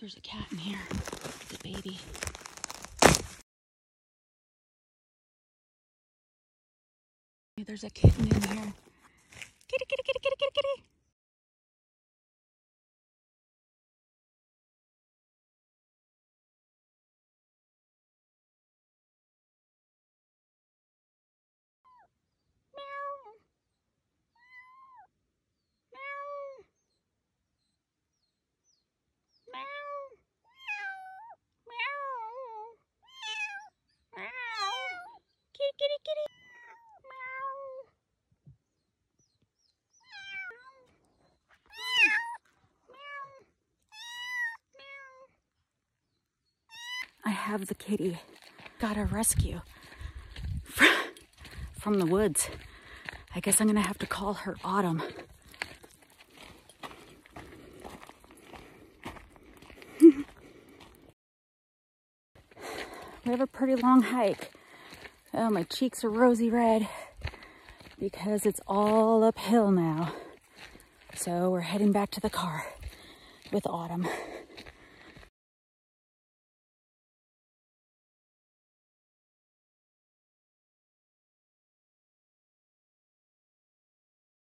There's a cat in here. It's a baby. There's a kitten in here. Kitty, kitty, kitty, kitty, kitty, kitty. Meow. Meow. Meow. Meow. Meow. Kitty, kitty, kitty. Meow. I have the kitty. Got a rescue from the woods. I guess I'm gonna have to call her Autumn. we have a pretty long hike. Oh, my cheeks are rosy red because it's all uphill now. So we're heading back to the car with Autumn.